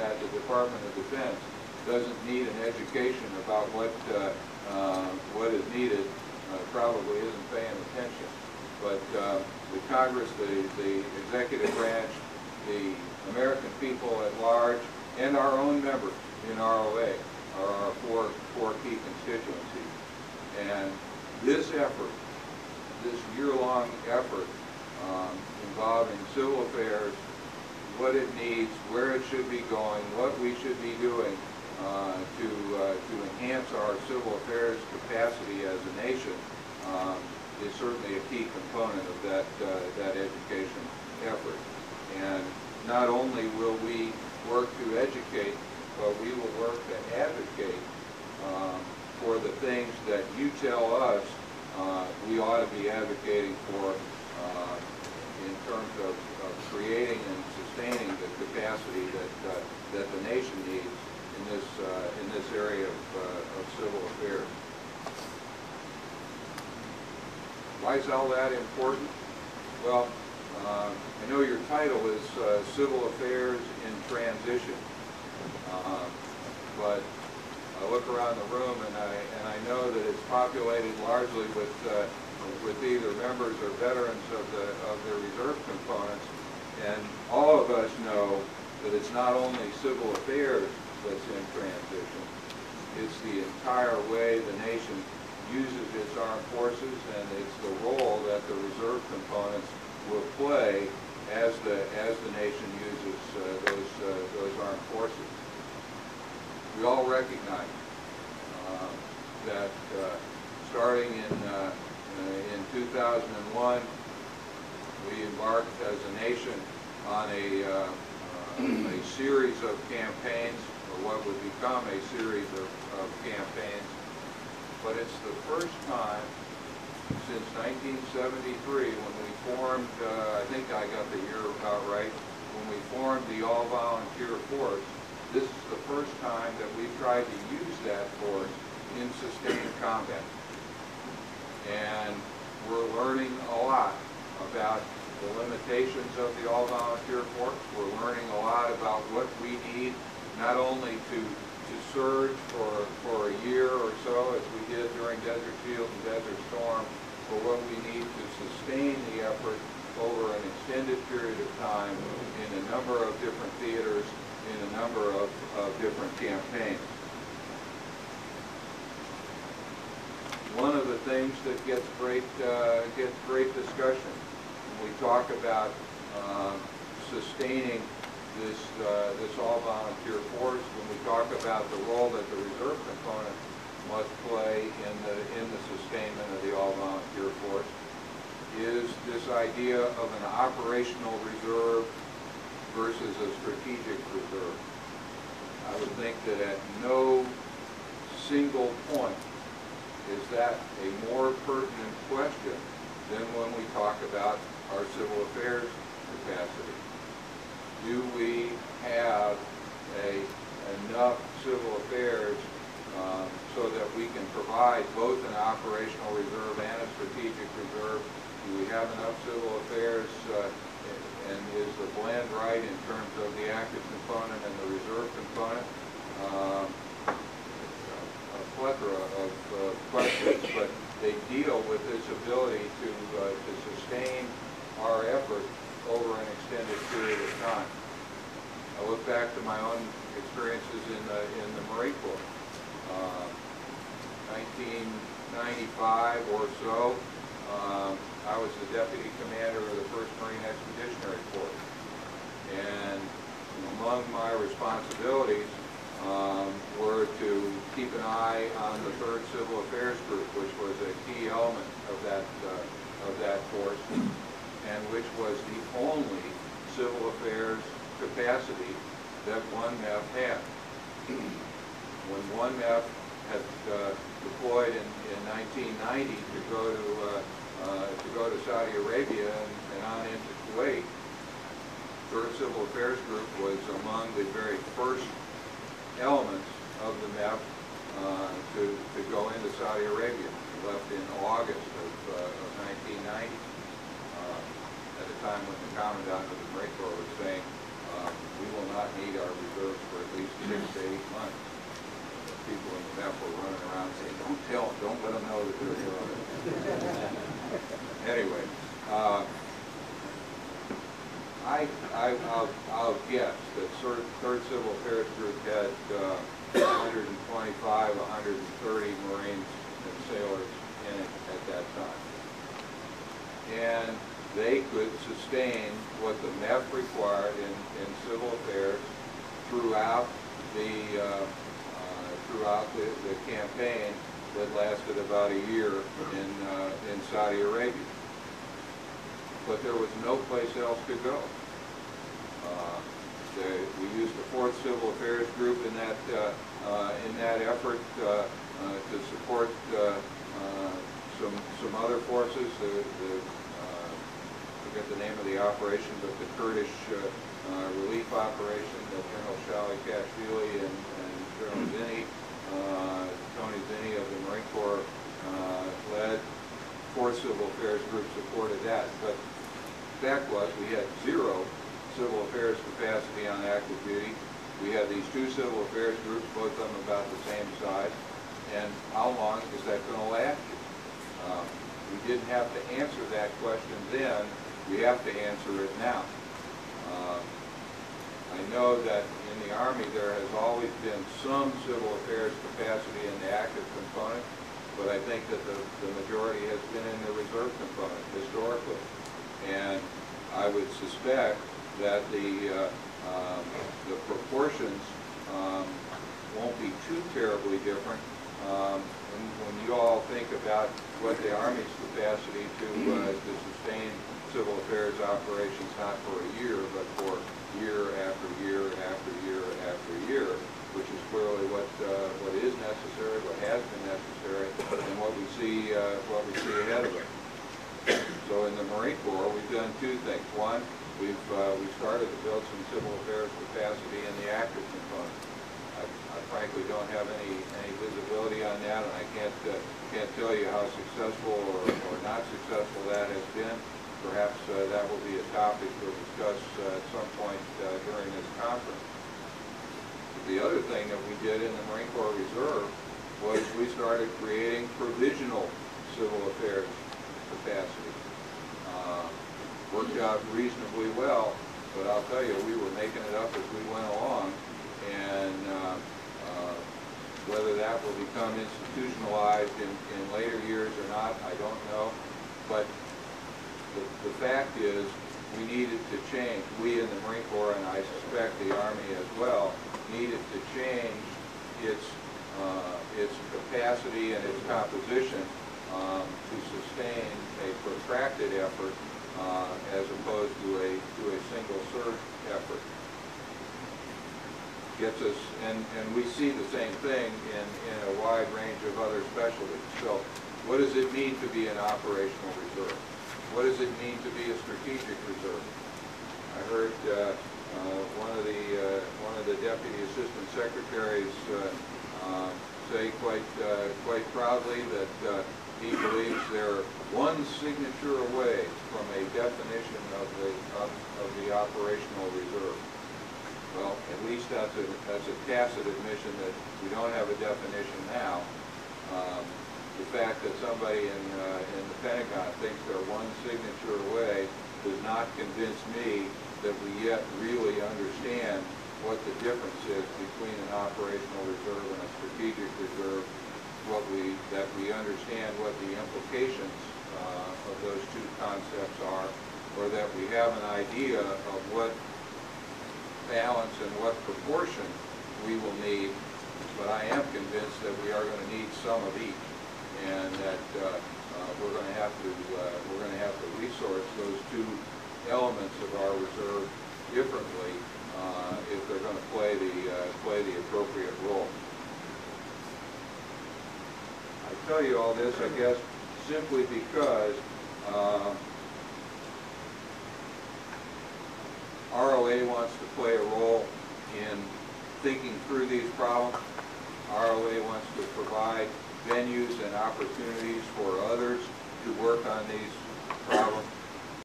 that the Department of Defense doesn't need an education about what, uh, uh, what is needed, uh, probably isn't paying attention. But uh, the Congress, the, the executive branch, the American people at large, and our own members in ROA are our four, four key constituencies. And this effort, this year-long effort um, involving civil affairs, what it needs, where it should be going, what we should be doing uh, to, uh, to enhance our civil affairs capacity as a nation um, is certainly a key component of that, uh, that education effort. And not only will we work to educate, but we will work to advocate um, for the things that you tell us uh, we ought to be advocating for uh, in terms of, of creating and capacity that, that the nation needs in this, uh, in this area of, uh, of civil affairs. Why is all that important? Well, uh, I know your title is uh, Civil Affairs in Transition, uh, but I look around the room and I, and I know that it's populated largely with, uh, with either members or veterans of the, of the reserve components, and all of us know that it's not only civil affairs that's in transition, it's the entire way the nation uses its armed forces, and it's the role that the reserve components will play as the, as the nation uses uh, those, uh, those armed forces. We all recognize uh, that uh, starting in, uh, uh, in 2001, we embarked as a nation on a, a series of campaigns, or what would become a series of, of campaigns. But it's the first time since 1973 when we formed, uh, I think I got the year about right, when we formed the all-volunteer force, this is the first time that we've tried to use that force in sustained combat. And we're learning a lot about the limitations of the all-volunteer force. We're learning a lot about what we need, not only to, to surge for, for a year or so, as we did during Desert Shield and Desert Storm, but what we need to sustain the effort over an extended period of time in a number of different theaters, in a number of, of different campaigns. One of the things that gets great, uh, gets great discussion we talk about uh, sustaining this, uh, this all-volunteer force, when we talk about the role that the reserve component must play in the, in the sustainment of the all-volunteer force, is this idea of an operational reserve versus a strategic reserve. I would think that at no single point is that a more pertinent question than when we talk about our civil affairs capacity. Do we have a, enough civil affairs um, so that we can provide both an operational reserve and a strategic reserve? Do we have enough civil affairs uh, and is the blend right in terms of the active component and the reserve component? Um, a plethora of uh, questions, but they deal with this ability to, uh, to sustain our effort over an extended period of time. I look back to my own experiences in the, in the Marine Corps. Uh, 1995 or so, uh, I was the deputy commander of the 1st Marine Expeditionary Force. And among my responsibilities um, were to keep an eye on the 3rd Civil Affairs Group, which was a key element of that, uh, of that force, and which was the only civil affairs capacity that one MEF had. when one MEF had uh, deployed in, in 1990 to go to uh, uh, to go to Saudi Arabia and, and on into Kuwait, Third Civil Affairs Group was among the very first elements of the MEF uh, to, to go into Saudi Arabia. Left in August of, uh, of 1990, uh, at a time when the Commandant of the Marine Corps was saying, uh, we will not need our reserves for at least six to eight months. People in the MEF were running around saying, don't tell them, don't let them know that they're here. Anyway, uh, I, I, I'll, I'll guess that Third, Third Civil Affairs Group had, uh, hundred and twenty-five, hundred and thirty Marines and sailors in it at that time. And they could sustain what the MEF required in, in civil affairs throughout the, uh, uh, throughout the, the campaign that lasted about a year in, uh, in Saudi Arabia. But there was no place else to go. Uh, We used the Fourth Civil Affairs Group in that, uh, uh, in that effort uh, to support some, some other forces, the, the, forget the name of the operation, but the Kurdish uh, uh, relief operation that General Shalikashvili and and General Zinni, uh, Tony Zinni of the Marine Corps led. Four Civil Affairs Group supported that, but the fact was, we had zero civil affairs capacity on active duty. We had these two civil affairs groups, both of them about the same size, and how long is that going to last We didn't have to answer that question then, we have to answer it now. Um, I know that in the Army, there has always been some civil affairs capacity in the active component, but I think that the, the majority has been in the reserve component historically. And I would suspect that the, uh, um, the proportions um, won't be too terribly different. Um, When when you all think about what the Army's capacity to, uh, to sustain civil affairs operations, not for a year, but for year after year after year after year, which is clearly what, uh, what is necessary, what has been necessary, and what we see, uh, what we see ahead of us. So in the Marine Corps, we've done two things. One, we've, uh, we started to build some civil affairs capacity in the active component. I I frankly don't have any, any visibility on that, and I can't, uh, can't tell you how successful or, or not successful that has been. Perhaps uh, that will be a topic we'll discuss uh, at some point uh, during this conference. The other thing that we did in the Marine Corps Reserve was we started creating provisional civil affairs capacity. Uh, Worked out reasonably well, but I'll tell you, we were making it up as we went along, and uh, uh, whether that will become institutionalized in, in later years or not, I don't know. But the, the fact is, we needed to change, we in the Marine Corps, and I suspect the Army as well, needed to change its, uh, its capacity and its composition um, to sustain a protracted effort uh, as opposed to a, to a single surge effort. Gets us, and, and we see the same thing in, in a wide range of other specialties. So what does it mean to be an operational reserve? What does it mean to be a strategic reserve? I heard uh, uh, one of the uh, one of the deputy assistant secretaries uh, uh, say quite uh, quite proudly that he believes they're one signature away from a definition of the of, of the operational reserve. Well, at least that's a that's a tacit admission that we don't have a definition now. Um, the fact that somebody in, uh, in the Pentagon thinks they're one signature away does not convince me that we yet really understand what the difference is between an operational reserve and a strategic reserve, what we, that we understand what the implications uh, of those two concepts are, or that we have an idea of what balance and what proportion we will need, but I am convinced that we are going to need some of each and that uh, uh, we're going to have to uh, we're going to have to resource those two elements of our reserve differently if they're going to play the play the appropriate role. I tell you all this, I guess, simply because ROA wants to play a role in thinking through these problems. ROA wants to provide venues and opportunities for others to work on these problems.